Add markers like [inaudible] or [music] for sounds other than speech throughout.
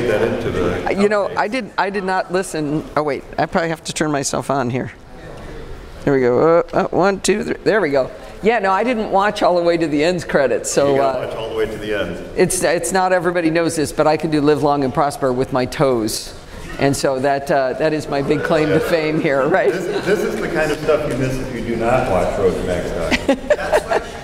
made that into the? You know, I did. I did not listen. Oh wait, I probably have to turn myself on here. There we go. Uh, uh, one, two, three. There we go. Yeah, no, I didn't watch all the way to the ends credits, so You uh, watch all the way to the end. it's it's not everybody knows this, but I can do live long and prosper with my toes, and so that uh, that is my big claim to fame here, right? This, this is the kind of stuff you miss if you do not watch Road to. [laughs]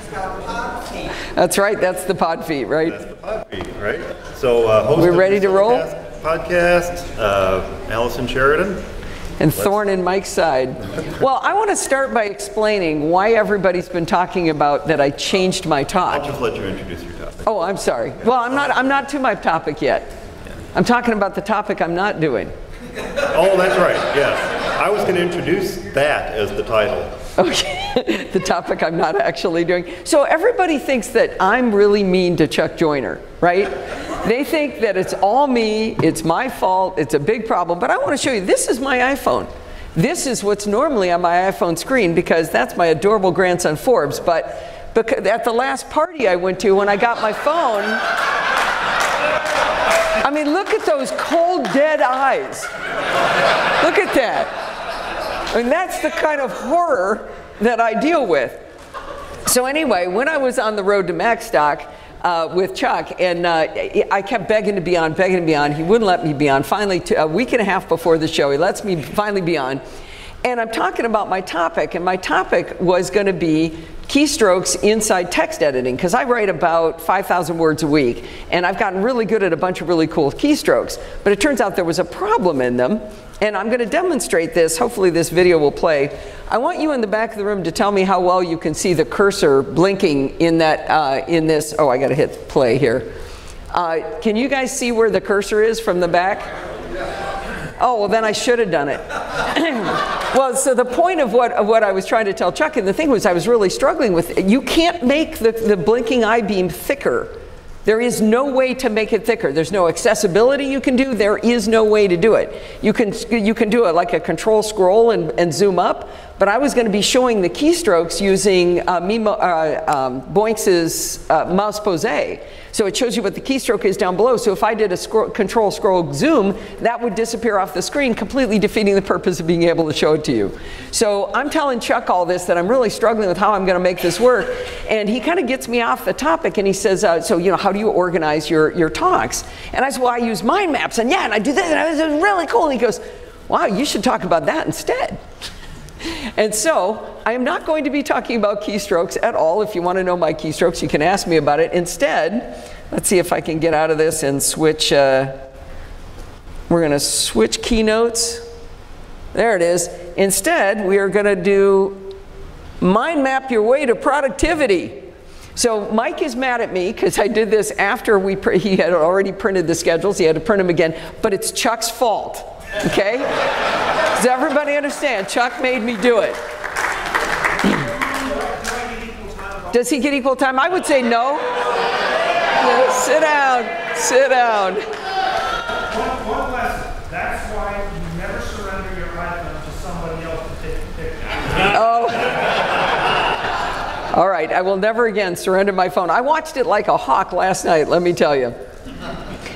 That's right. That's the podfeet, right? That's the Podbean, right? So, uh, host We're ready to roll? Podcast, uh, Allison Sheridan. And thorn in Mike's side. Well, I want to start by explaining why everybody's been talking about that I changed my I'll talk. just let you introduce your topic. Oh, I'm sorry. Well, I'm not. I'm not to my topic yet. I'm talking about the topic I'm not doing. Oh, that's right, yes. I was going to introduce that as the title. Okay, [laughs] the topic I'm not actually doing. So everybody thinks that I'm really mean to Chuck Joiner, right? They think that it's all me, it's my fault, it's a big problem. But I want to show you this is my iPhone. This is what's normally on my iPhone screen because that's my adorable grandson Forbes. But at the last party I went to when I got my phone, I mean, look at those cold, dead eyes. Look at that. Mean, that's the kind of horror that I deal with. So anyway, when I was on the road to Macstock, uh, with Chuck, and uh, I kept begging to be on, begging to be on, he wouldn't let me be on. Finally, a week and a half before the show, he lets me finally be on. And I'm talking about my topic, and my topic was going to be keystrokes inside text editing because I write about 5,000 words a week, and I've gotten really good at a bunch of really cool keystrokes. But it turns out there was a problem in them, and I'm going to demonstrate this. Hopefully, this video will play. I want you in the back of the room to tell me how well you can see the cursor blinking in that uh, in this. Oh, I got to hit play here. Uh, can you guys see where the cursor is from the back? Oh, well, then I should have done it. [clears throat] well, so the point of what, of what I was trying to tell Chuck, and the thing was I was really struggling with, it, you can't make the, the blinking I-beam thicker. There is no way to make it thicker. There's no accessibility you can do. There is no way to do it. You can, you can do it like a control scroll and, and zoom up, but I was going to be showing the keystrokes using uh, Mimo, uh, um, Boinx's uh, Mouseposé. So it shows you what the keystroke is down below. So if I did a scroll, control scroll zoom, that would disappear off the screen, completely defeating the purpose of being able to show it to you. So I'm telling Chuck all this that I'm really struggling with how I'm going to make this work. And he kind of gets me off the topic and he says, uh, so, you know, how do you organize your, your talks? And I said, well, I use mind maps. And yeah, and I do this. And it was really cool. And he goes, wow, you should talk about that instead. And so I am not going to be talking about keystrokes at all. If you want to know my keystrokes, you can ask me about it. Instead, let's see if I can get out of this and switch. Uh, we're going to switch keynotes. There it is. Instead, we are going to do mind map your way to productivity. So Mike is mad at me because I did this after we he had already printed the schedules. He had to print them again, but it's Chuck's fault. Okay? Does everybody understand? Chuck made me do it. Does he get equal time? I would say no. Sit down. Sit down. One, one lesson. That's why you never surrender your iPhone to somebody else to take a picture. Oh. All right, I will never again surrender my phone. I watched it like a hawk last night, let me tell you.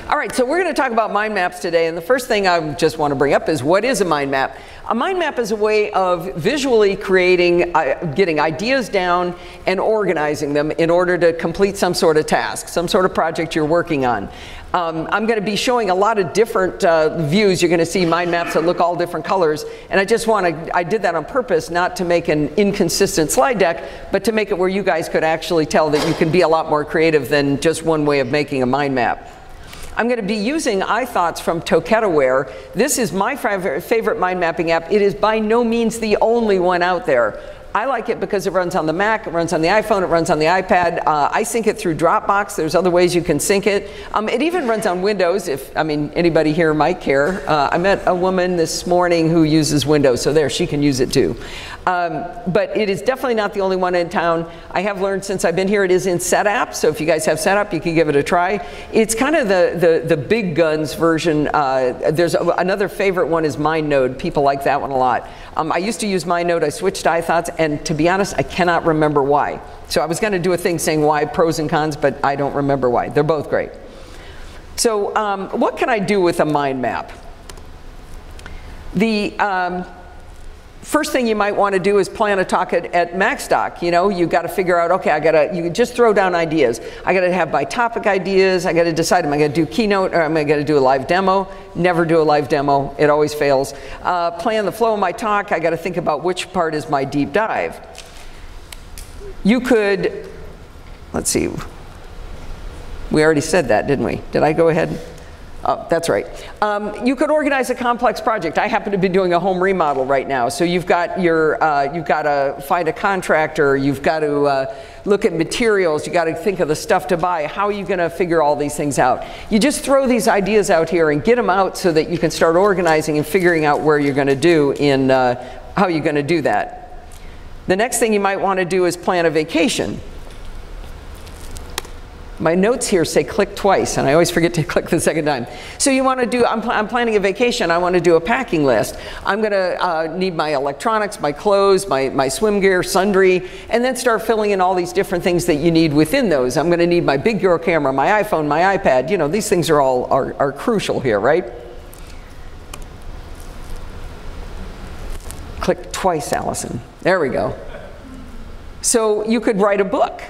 All right, so we're going to talk about mind maps today, and the first thing I just want to bring up is what is a mind map? A mind map is a way of visually creating, uh, getting ideas down and organizing them in order to complete some sort of task, some sort of project you're working on. Um, I'm going to be showing a lot of different uh, views. You're going to see mind maps that look all different colors, and I just want to, I did that on purpose, not to make an inconsistent slide deck, but to make it where you guys could actually tell that you can be a lot more creative than just one way of making a mind map. I'm going to be using iThoughts from toketaWare. This is my favorite mind mapping app. It is by no means the only one out there. I like it because it runs on the Mac, it runs on the iPhone, it runs on the iPad. Uh, I sync it through Dropbox. There's other ways you can sync it. Um, it even runs on Windows. If I mean anybody here might care. Uh, I met a woman this morning who uses Windows, so there she can use it too. Um, but it is definitely not the only one in town. I have learned since I've been here it is in Setapp. So if you guys have Setapp, you can give it a try. It's kind of the the, the big guns version. Uh, there's another favorite one is MindNode. People like that one a lot. Um, I used to use MindNode. I switched to iThoughts, and to be honest, I cannot remember why. So I was going to do a thing saying why, pros and cons, but I don't remember why. They're both great. So um, what can I do with a mind map? The um, first thing you might want to do is plan a talk at, at Macstock. You know, you've got to figure out, okay, I got to, you just throw down ideas. I got to have my topic ideas. I got to decide, am I going to do keynote or am I going to do a live demo? Never do a live demo. It always fails. Uh, plan the flow of my talk. I got to think about which part is my deep dive. You could, let's see, we already said that, didn't we? Did I go ahead? Oh, that's right. Um, you could organize a complex project. I happen to be doing a home remodel right now. So you've got your, uh, you've got to find a contractor. You've got to uh, look at materials. You got to think of the stuff to buy. How are you going to figure all these things out? You just throw these ideas out here and get them out so that you can start organizing and figuring out where you're going to do in uh, how you're going to do that. The next thing you might want to do is plan a vacation. My notes here say click twice, and I always forget to [laughs] click the second time. So you want to do, I'm, pl I'm planning a vacation, I want to do a packing list. I'm going to uh, need my electronics, my clothes, my, my swim gear, sundry, and then start filling in all these different things that you need within those. I'm going to need my big girl camera, my iPhone, my iPad. You know, these things are all are, are crucial here, right? Click twice, Allison. There we go. So you could write a book.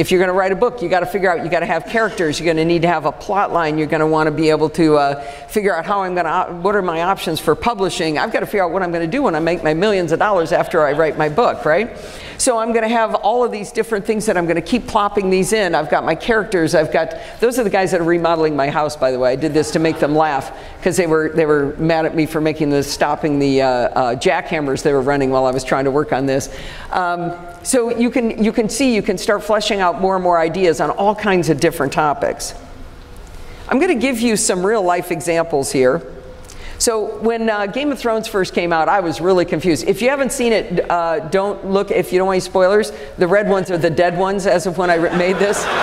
If you're going to write a book, you got to figure out, you got to have characters, you're going to need to have a plot line, you're going to want to be able to uh, figure out how I'm going to, what are my options for publishing. I've got to figure out what I'm going to do when I make my millions of dollars after I write my book, right? So I'm going to have all of these different things that I'm going to keep plopping these in. I've got my characters, I've got, those are the guys that are remodeling my house, by the way. I did this to make them laugh because they were, they were mad at me for making the, stopping the uh, uh, jackhammers they were running while I was trying to work on this. Um, so you can, you can see, you can start fleshing out more and more ideas on all kinds of different topics. I'm going to give you some real life examples here. So when uh, Game of Thrones first came out, I was really confused. If you haven't seen it, uh, don't look, if you don't want any spoilers, the red ones are the dead ones as of when I made this. [laughs]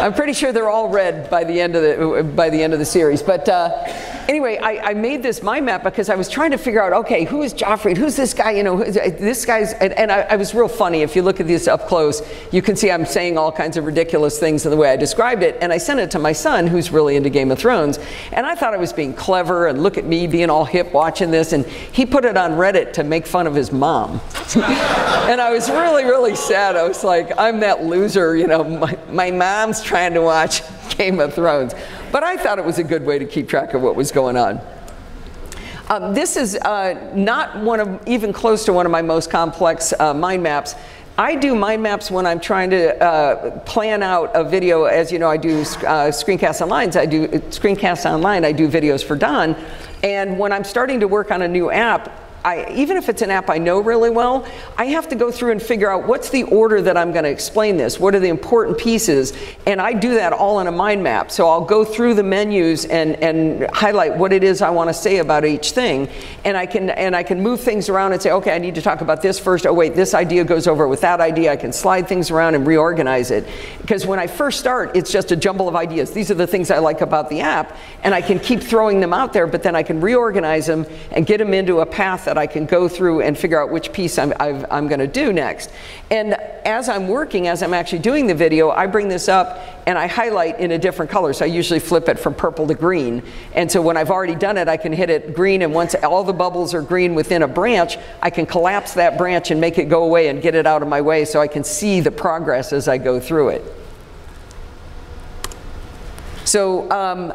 I'm pretty sure they're all red by the end of the, by the, end of the series. But uh, anyway, I, I, made this mind map because I was trying to figure out, okay, who is Joffrey? Who's this guy? You know, uh, this guy's, and, and I, I, was real funny. If you look at this up close, you can see I'm saying all kinds of ridiculous things in the way I described it. And I sent it to my son, who's really into Game of Thrones. And I thought I was being clever and look at me being all hip watching this. And he put it on Reddit to make fun of his mom. [laughs] and I was really, really sad. I was like, I'm that loser, you know, my, my mom's trying to watch [laughs] Game of Thrones. But I thought it was a good way to keep track of what was going on. Um, this is uh, not one of, even close to one of my most complex uh, mind maps. I do mind maps when I'm trying to uh, plan out a video. As you know, I do uh, screencasts online. I do screencasts online. I do videos for Don. And when I'm starting to work on a new app, I, even if it's an app I know really well, I have to go through and figure out what's the order that I'm going to explain this. What are the important pieces? And I do that all in a mind map. So I'll go through the menus and, and highlight what it is I want to say about each thing. And I can and I can move things around and say, okay, I need to talk about this first. Oh wait, this idea goes over with that idea. I can slide things around and reorganize it. Because when I first start, it's just a jumble of ideas. These are the things I like about the app, and I can keep throwing them out there. But then I can reorganize them and get them into a path that I can go through and figure out which piece I'm, i am going to do next. And as I'm working, as I'm actually doing the video, I bring this up and I highlight in a different color. So I usually flip it from purple to green. And so when I've already done it, I can hit it green. And once all the bubbles are green within a branch, I can collapse that branch and make it go away and get it out of my way so I can see the progress as I go through it. So um,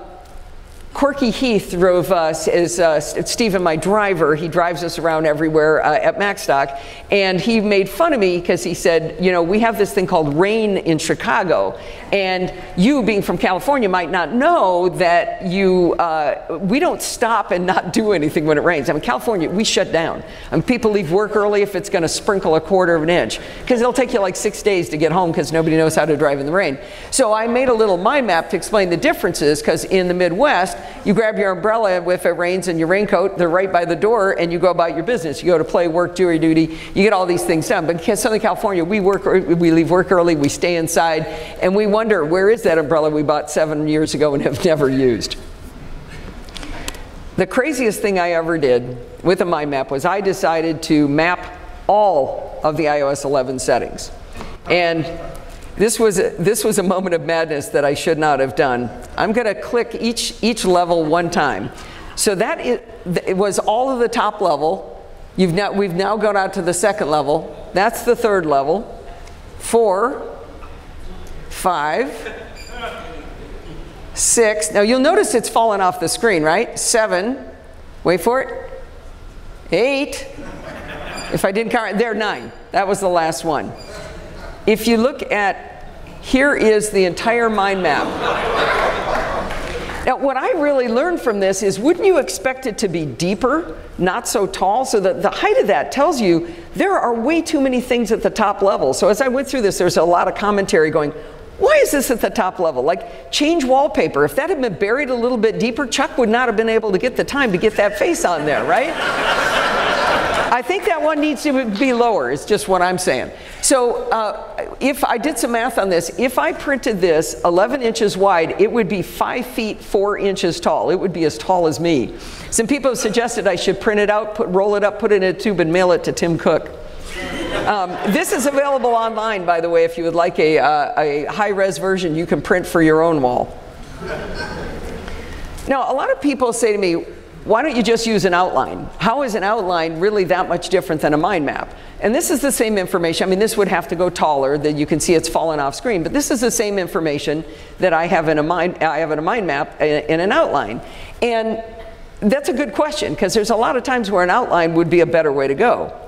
Corky Heath drove us, is uh, Stephen, my driver. He drives us around everywhere uh, at Macstock. And he made fun of me because he said, you know, we have this thing called rain in Chicago. And you, being from California, might not know that you, uh, we don't stop and not do anything when it rains. I mean, California, we shut down. I mean, people leave work early if it's going to sprinkle a quarter of an inch because it'll take you like six days to get home because nobody knows how to drive in the rain. So I made a little mind map to explain the differences because in the Midwest, you grab your umbrella if it rains and your raincoat, they're right by the door, and you go about your business. You go to play, work, jury duty, you get all these things done. But in Southern California, we work, we leave work early, we stay inside, and we wonder where is that umbrella we bought seven years ago and have [laughs] never used. The craziest thing I ever did with a mind map was I decided to map all of the iOS 11 settings. And this was, a, this was a moment of madness that I should not have done. I'm going to click each, each level one time. So that it, it was all of the top level. You've now, we've now gone out to the second level. That's the third level. Four, five, six. Now you'll notice it's fallen off the screen, right? Seven. Wait for it. Eight. If I didn't count, there, nine. That was the last one. If you look at, here is the entire mind map. Now, what I really learned from this is wouldn't you expect it to be deeper, not so tall? So that the height of that tells you there are way too many things at the top level. So as I went through this, there's a lot of commentary going, why is this at the top level? Like, change wallpaper. If that had been buried a little bit deeper, Chuck would not have been able to get the time to get that face on there, right? I think that one needs to be lower, is just what I'm saying. So uh, if I did some math on this, if I printed this 11 inches wide, it would be 5 feet 4 inches tall. It would be as tall as me. Some people have suggested I should print it out, put, roll it up, put it in a tube, and mail it to Tim Cook. Um, this is available online, by the way, if you would like a, uh, a high-res version you can print for your own wall. Now, a lot of people say to me, why don't you just use an outline? How is an outline really that much different than a mind map? And this is the same information. I mean, this would have to go taller that you can see it's fallen off screen, but this is the same information that I have in a mind, I have in a mind map uh, in an outline. And that's a good question because there's a lot of times where an outline would be a better way to go.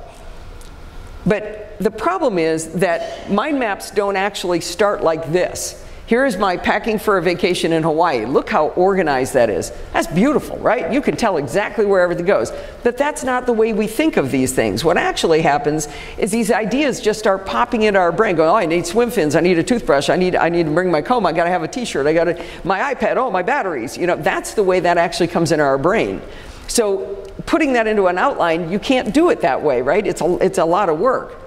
But the problem is that mind maps don't actually start like this. Here is my packing for a vacation in Hawaii. Look how organized that is. That's beautiful, right? You can tell exactly where everything goes. But that's not the way we think of these things. What actually happens is these ideas just start popping into our brain, going, oh, I need swim fins, I need a toothbrush, I need, I need to bring my comb, I gotta have a t-shirt, I gotta, my iPad, oh, my batteries. You know, that's the way that actually comes into our brain. So putting that into an outline, you can't do it that way, right? It's a, it's a lot of work.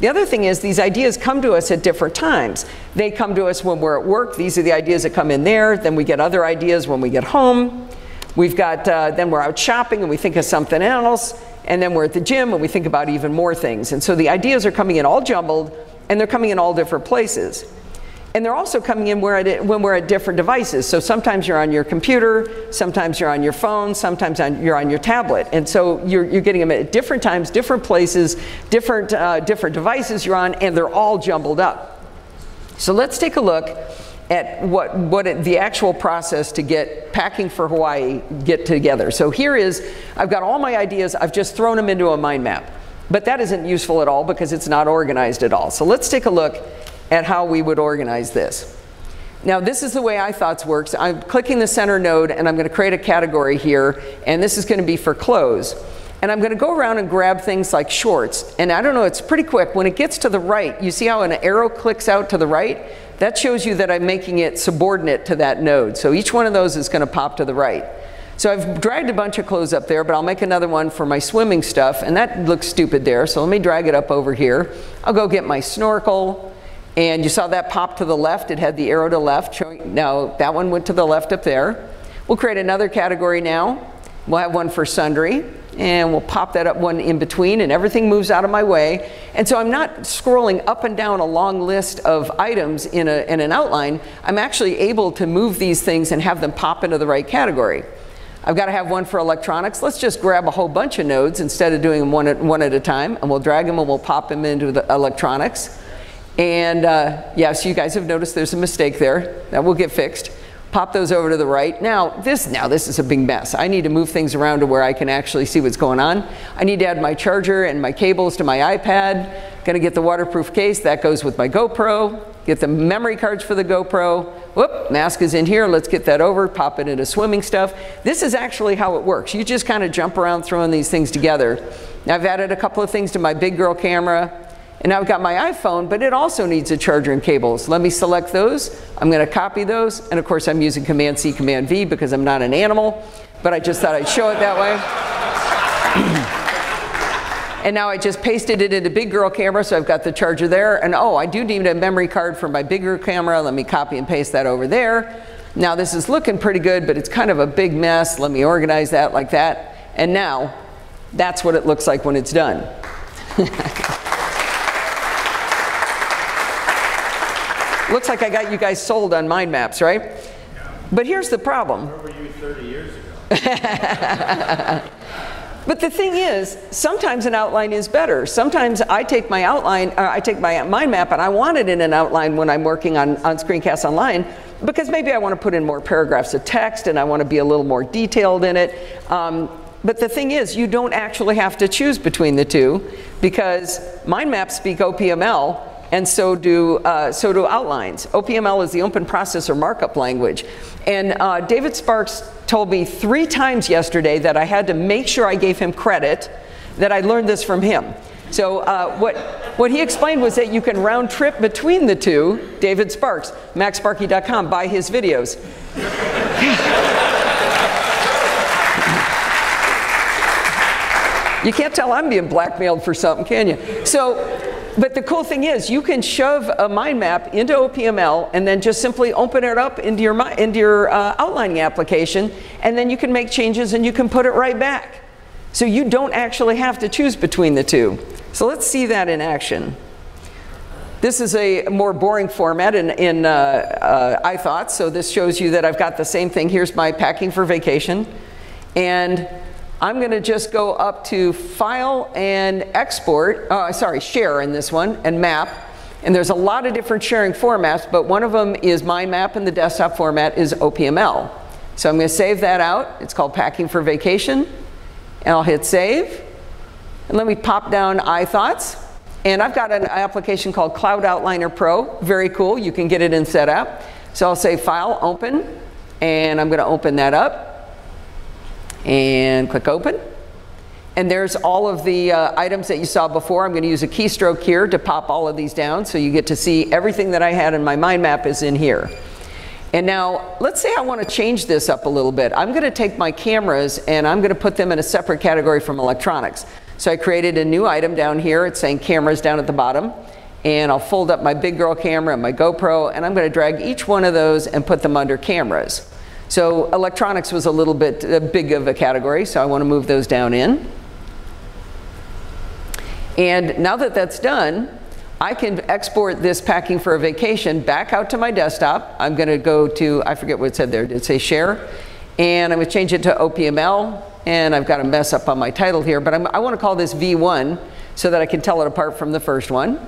The other thing is these ideas come to us at different times. They come to us when we're at work. These are the ideas that come in there. Then we get other ideas when we get home. We've got, uh, then we're out shopping and we think of something else. And then we're at the gym and we think about even more things. And so the ideas are coming in all jumbled and they're coming in all different places. And they're also coming in when we're at different devices. So sometimes you're on your computer, sometimes you're on your phone, sometimes on, you're on your tablet. And so you're, you're getting them at different times, different places, different, uh, different devices you're on, and they're all jumbled up. So let's take a look at what, what it, the actual process to get packing for Hawaii get together. So here is, I've got all my ideas, I've just thrown them into a mind map. But that isn't useful at all because it's not organized at all. So let's take a look at how we would organize this. Now this is the way iThoughts works. I'm clicking the center node and I'm going to create a category here and this is going to be for clothes. And I'm going to go around and grab things like shorts. And I don't know, it's pretty quick. When it gets to the right, you see how an arrow clicks out to the right? That shows you that I'm making it subordinate to that node. So each one of those is going to pop to the right. So I've dragged a bunch of clothes up there, but I'll make another one for my swimming stuff. And that looks stupid there. So let me drag it up over here. I'll go get my snorkel. And you saw that pop to the left. It had the arrow to left. Showing, now that one went to the left up there. We'll create another category now. We'll have one for sundry. And we'll pop that up one in between and everything moves out of my way. And so I'm not scrolling up and down a long list of items in, a, in an outline. I'm actually able to move these things and have them pop into the right category. I've got to have one for electronics. Let's just grab a whole bunch of nodes instead of doing them one at, one at a time. And we'll drag them and we'll pop them into the electronics. And uh, yeah, so you guys have noticed there's a mistake there. That will get fixed. pop those over to the right. Now this, now this is a big mess. I need to move things around to where I can actually see what's going on. I need to add my charger and my cables to my iPad. Gonna get the waterproof case, that goes with my GoPro. Get the memory cards for the GoPro. Whoop, mask is in here, let's get that over, pop it into swimming stuff. This is actually how it works. You just kind of jump around throwing these things together. I've added a couple of things to my big girl camera. And I've got my iPhone, but it also needs a charger and cables. Let me select those. I'm going to copy those. And of course, I'm using Command C, Command V because I'm not an animal. But I just thought I'd show it that way. [clears throat] and now I just pasted it into big girl camera, so I've got the charger there. And oh, I do need a memory card for my bigger camera. Let me copy and paste that over there. Now this is looking pretty good, but it's kind of a big mess. Let me organize that like that. And now, that's what it looks like when it's done. [laughs] Looks like I got you guys sold on mind maps, right? But here's the problem. Where were you 30 years ago? [laughs] but the thing is, sometimes an outline is better. Sometimes I take my outline, uh, I take my mind map and I want it in an outline when I'm working on, on Screencast Online because maybe I want to put in more paragraphs of text and I want to be a little more detailed in it. Um, but the thing is, you don't actually have to choose between the two because mind maps speak OPML and so do, uh, so do outlines. OPML is the open processor markup language. And uh, David Sparks told me three times yesterday that I had to make sure I gave him credit that I learned this from him. So uh, what, what he explained was that you can round trip between the two, David Sparks, macsparky.com, buy his videos. [laughs] you can't tell I'm being blackmailed for something, can you? So but the cool thing is you can shove a mind map into OPML and then just simply open it up into your, into your uh, outlining application and then you can make changes and you can put it right back. So you don't actually have to choose between the two. So let's see that in action. This is a more boring format in, in uh, uh, iThoughts. So this shows you that I've got the same thing. Here's my packing for vacation. And I'm going to just go up to File and Export, uh, sorry, Share in this one, and Map. And there's a lot of different sharing formats, but one of them is my map in the desktop format is OPML. So I'm going to save that out. It's called Packing for Vacation. And I'll hit Save. And let me pop down iThoughts. And I've got an application called Cloud Outliner Pro. Very cool. You can get it in Setapp. So I'll say File, Open. And I'm going to open that up and click open. And there's all of the uh, items that you saw before. I'm going to use a keystroke here to pop all of these down so you get to see everything that I had in my mind map is in here. And now, let's say I want to change this up a little bit. I'm going to take my cameras and I'm going to put them in a separate category from electronics. So I created a new item down here. It's saying cameras down at the bottom. And I'll fold up my big girl camera and my GoPro, and I'm going to drag each one of those and put them under cameras. So electronics was a little bit uh, big of a category, so I want to move those down in. And now that that's done, I can export this packing for a vacation back out to my desktop. I'm going to go to, I forget what it said there, did it say share? And I'm going to change it to OPML. And I've got a mess up on my title here, but I'm, i want to call this V1 so that I can tell it apart from the first one.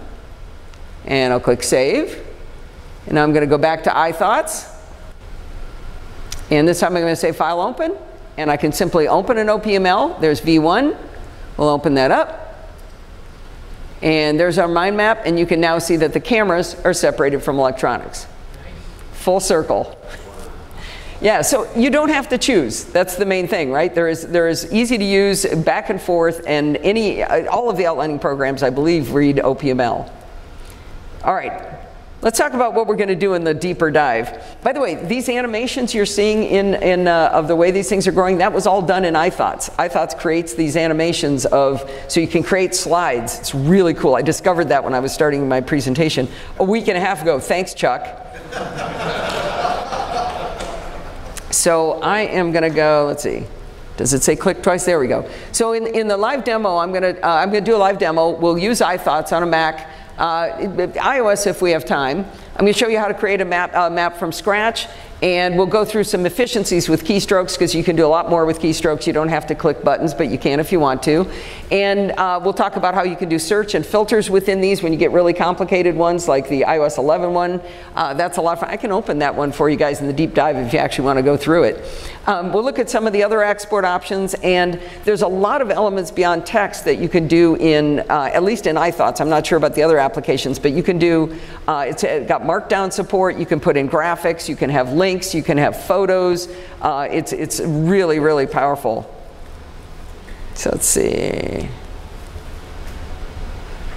And I'll click Save. And now I'm going to go back to iThoughts. And this time I'm going to say File Open. And I can simply open an OPML. There's V1. We'll open that up. And there's our mind map. And you can now see that the cameras are separated from electronics. Full circle. Yeah, so you don't have to choose. That's the main thing, right? There is, there is easy to use back and forth, and any, uh, all of the outlining programs, I believe, read OPML. All right, Let's talk about what we're going to do in the deeper dive. By the way, these animations you're seeing in, in uh, of the way these things are growing, that was all done in iThoughts. iThoughts creates these animations of, so you can create slides. It's really cool. I discovered that when I was starting my presentation a week and a half ago. Thanks, Chuck. so I am going to go, let's see. Does it say click twice? There we go. So in, in the live demo, I'm going to uh, I'm going to do a live demo. We'll use iThoughts on a Mac iOS if we have time. I'm going to show you how to create a map, uh, map from scratch. And we'll go through some efficiencies with keystrokes because you can do a lot more with keystrokes. You don't have to click buttons, but you can if you want to. And uh, we'll talk about how you can do search and filters within these when you get really complicated ones like the iOS 11 one. Uh, that's a lot of fun. I can open that one for you guys in the deep dive if you actually want to go through it. Um, we'll look at some of the other export options, and there's a lot of elements beyond text that you can do in, uh, at least in iThoughts. I'm not sure about the other applications, but you can do, uh, it's got markdown support, you can put in graphics, you can have links, you can have photos. Uh, it's, it's really, really powerful. So let's see.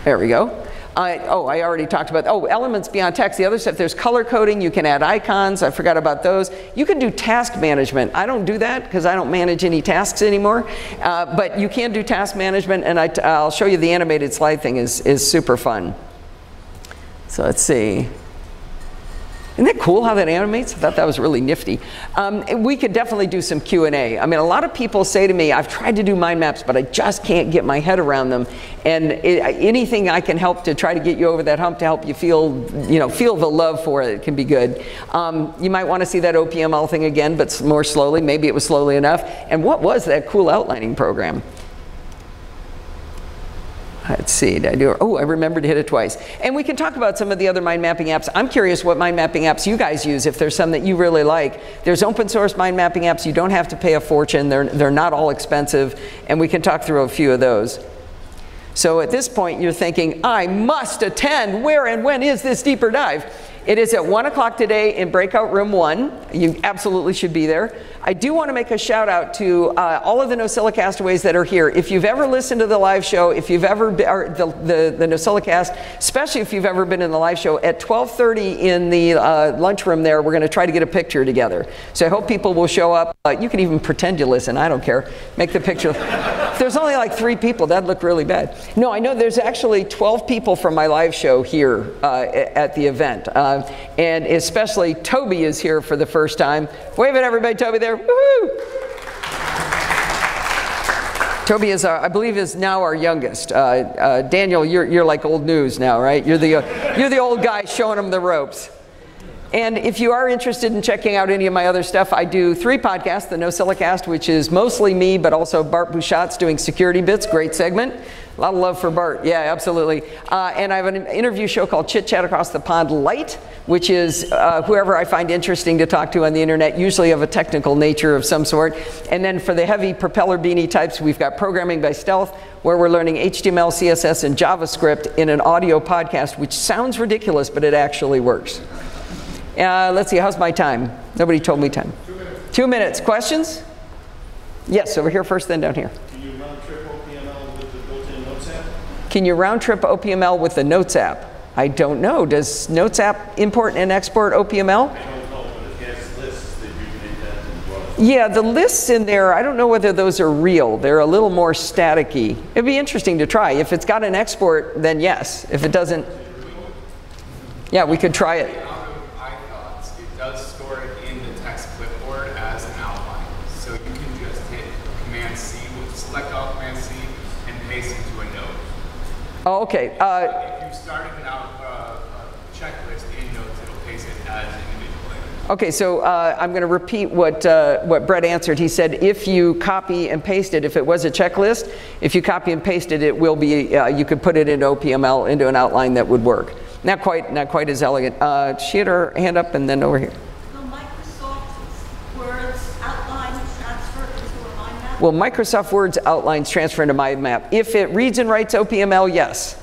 There we go. I, oh, I already talked about, oh, elements beyond text. The other stuff, there's color coding. You can add icons. I forgot about those. You can do task management. I don't do that because I don't manage any tasks anymore. Uh, but you can do task management, and I, will show you the animated slide thing is, is super fun. So let's see. Isn't that cool how that animates? I thought that was really nifty. Um, we could definitely do some Q&A. I mean, a lot of people say to me, I've tried to do mind maps, but I just can't get my head around them. And it, anything I can help to try to get you over that hump to help you feel, you know, feel the love for it can be good. Um, you might want to see that OPML thing again, but more slowly. Maybe it was slowly enough. And what was that cool outlining program? Let's see, did I do? Oh, I remembered to hit it twice. And we can talk about some of the other mind mapping apps. I'm curious what mind mapping apps you guys use, if there's some that you really like. There's open source mind mapping apps. You don't have to pay a fortune. They're, they're not all expensive. And we can talk through a few of those. So at this point, you're thinking, I must attend. Where and when is this deeper dive? It is at 1 o'clock today in breakout room 1. You absolutely should be there. I do want to make a shout out to uh, all of the NosillaCastaways that are here. If you've ever listened to the live show, if you've ever been, or the, the, the NosillaCast, especially if you've ever been in the live show, at 12.30 in the uh, lunchroom there, we're going to try to get a picture together. So I hope people will show up. Uh, you can even pretend you listen. I don't care. Make the picture. if there's only like three people, that'd look really bad. No, I know there's actually 12 people from my live show here uh, at the event. Uh, and especially Toby is here for the first time. Wave at everybody, Toby there. Toby is, our, I believe, is now our youngest. Uh, uh, Daniel, you're, you're like old news now, right? You're the, uh, you're the old guy showing them the ropes. And if you are interested in checking out any of my other stuff, I do three podcasts. The NosillaCast, which is mostly me, but also Bart Busschots's doing security bits, great segment. A lot of love for Bart. Yeah, absolutely. Uh, and I have an interview show called Chit Chat Across the Pond Light, which is uh, whoever I find interesting to talk to on the internet, usually of a technical nature of some sort. And then for the heavy propeller beanie types, we've got Programming by Stealth, where we're learning HTML, CSS, and JavaScript in an audio podcast, which sounds ridiculous, but it actually works. Uh, let's see, how's my time? Nobody told me time. Two minutes. Two minutes. Questions? Yes, over here first, then down here. Can you round trip OPML with the Notes app? I don't know. Does Notes app import and export OPML? Yeah, the lists in there, I don't know whether those are real. They're a little more staticky. It'd be interesting to try. If it's got an export, then yes. If it doesn't, yeah, we could try it. Oh, okay. Uh, if you started out uh, a checklist in Notes, it'll paste it as individual Okay, so uh, I'm going to repeat what, uh, what Brett answered. He said if you copy and paste it, if it was a checklist, if you copy and paste it, it will be, uh, you could put it into OPML, into an outline that would work. Not quite, not quite as elegant. Uh, she had her hand up and then over here. Will Microsoft Word's outlines transfer into mind map? If it reads and writes OPML, yes.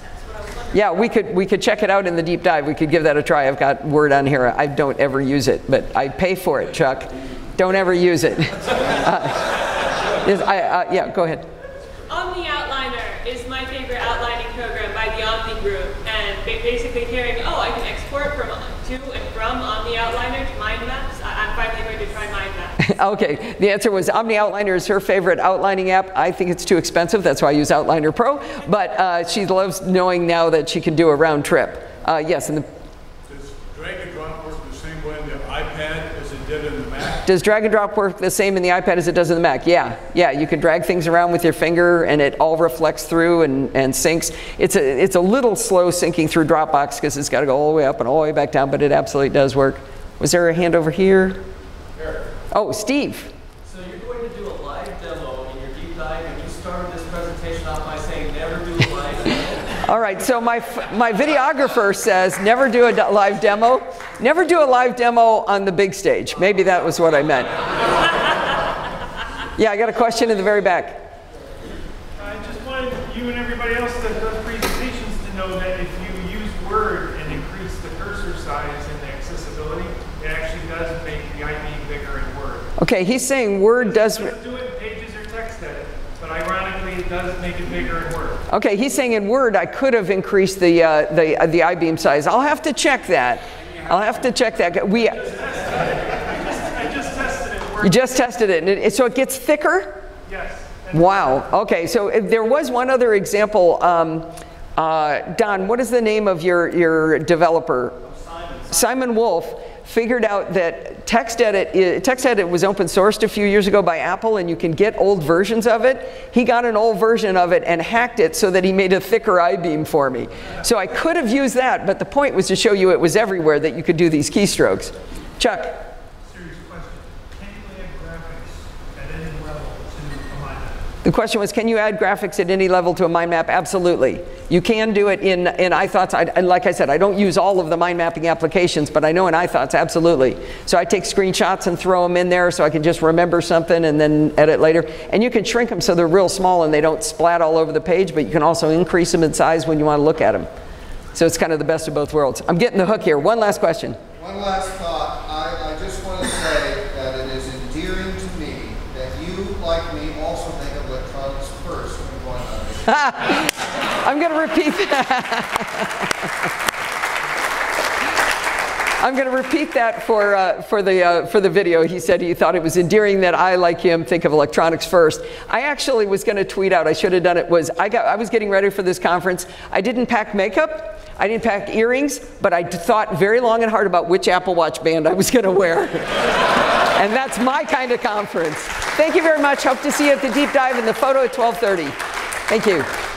Yeah, we could we could check it out in the deep dive. We could give that a try. I've got Word on here. I don't ever use it, but I pay for it, Chuck. Don't ever use it. [laughs] uh, is, I, uh, yeah, go ahead. OmniOutliner is my favorite outlining program by the Omni Group, and basically hearing, oh, I can export from to and from OmniOutliner to mind maps. I'm finally going to try mind maps. [laughs] okay, the answer was OmniOutliner is her favorite outlining app. I think it's too expensive, that's why I use Outliner Pro. But uh, she loves knowing now that she can do a round trip. Uh, yes, and the Does drag and drop work the same way in the iPad as it did in the Mac? Does drag and drop work the same in the iPad as it does in the Mac? Yeah, yeah. You can drag things around with your finger, and it all reflects through and, and syncs. It's a it's a little slow syncing through Dropbox because it's got to go all the way up and all the way back down, but it absolutely does work. Was there a hand over here? Oh, Steve. So you're going to do a live demo in your deep dive, and you started this presentation off by saying never do a live demo. [laughs] All right, so my, my videographer says never do a live demo. Never do a live demo on the big stage. Maybe that was what I meant. [laughs] Yeah, I got a question in the very back. I just wanted you and everybody else that does presentations to know that if you use Word and increase the cursor size and the accessibility, it actually does make the I-beam bigger in Word. Okay, he's saying Word does. It do it in pages or TextEdit, but ironically, it does make it bigger in Word. Okay, he's saying in Word I could have increased the uh, the uh, the I-beam size. I'll have to check that. I'll have to check that. We I just tested it in Word. you just tested it, and it, so it gets thicker. Yes. Wow. Okay, so if there was one other example. Um, uh, Don, what is the name of your your developer? Simon Wolf figured out that TextEdit, i- uh, TextEdit was open sourced a few years ago by Apple and you can get old versions of it. He got an old version of it and hacked it so that he made a thicker I-beam for me. So I could have used that, but the point was to show you it was everywhere that you could do these keystrokes. Chuck, serious question. Can you add graphics at any level to a mind? The question was, can you add graphics at any level to a mind map? Absolutely. You can do it in, in iThoughts. I, and like I said, I don't use all of the mind mapping applications, but I know in iThoughts, absolutely. So I take screenshots and throw them in there so I can just remember something and then edit later. And you can shrink them so they're real small and they don't splat all over the page, but you can also increase them in size when you want to look at them. So it's kind of the best of both worlds. I'm getting the hook here. One last question. One last thought. I, I just want to say that it is endearing to me that you, me, also think of electronics first when going on. [laughs] I'm going to repeat that. I'm going to repeat that for, uh, for, the, uh, for the video. He said he thought it was endearing that I, like him, think of electronics first. I actually was going to tweet out, I should have done it, was I, got, I was getting ready for this conference. I didn't pack makeup, I didn't pack earrings, but I thought very long and hard about which Apple Watch band I was going to wear. [laughs] and that's my kind of conference. Thank you very much. Hope to see you at the deep dive and the photo at 1230. Thank you.